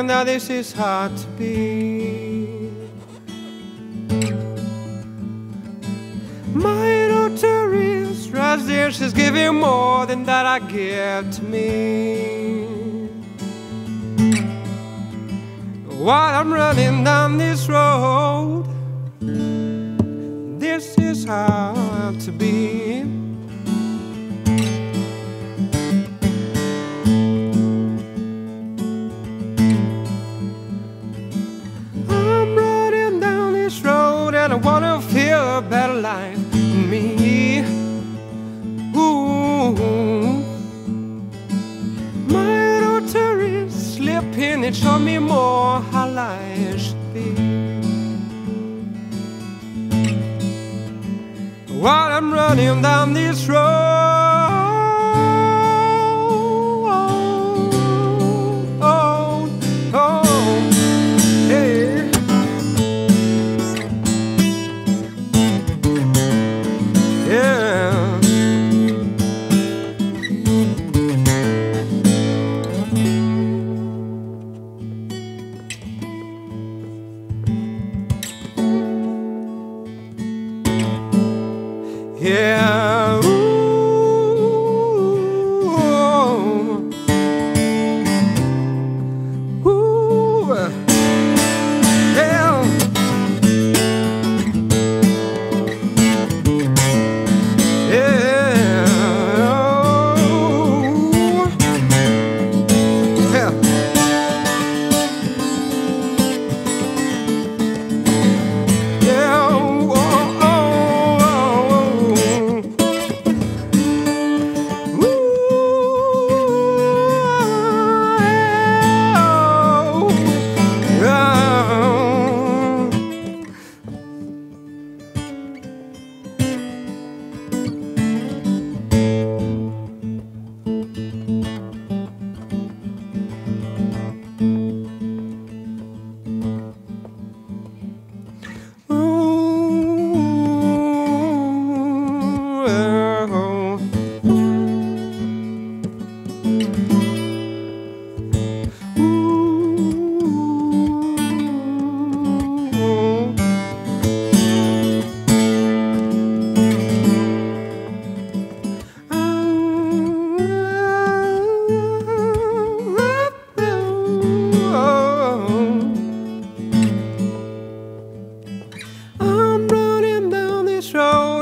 feeling that this is hard to be. My daughter is right there, she's giving more than that I give to me. While I'm running down this road, this is how to be. Me. Ooh, my daughter is slipping, it showed me more how life should be. While I'm running down this road.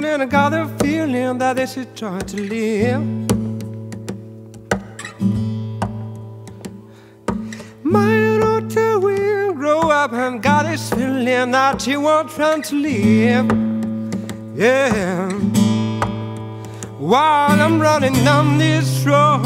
And I got the feeling that this is trying to live. My daughter will grow up and got this feeling that she won't try to live. Yeah. While I'm running down this road,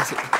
Gracias.